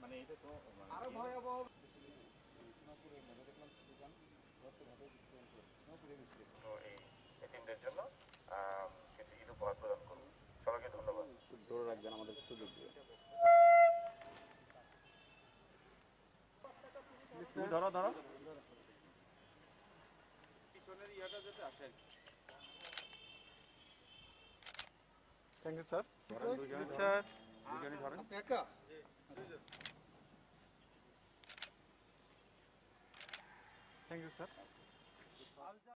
মানে এটা তো আরও রাখবেন আমাদের সুযোগ ধরো ধরো পিছনের ইয়াটা যাতে আসে আর কি। thank you sir sir sir দুজনই ধরেন একা থ্যাংক ইউ স্যার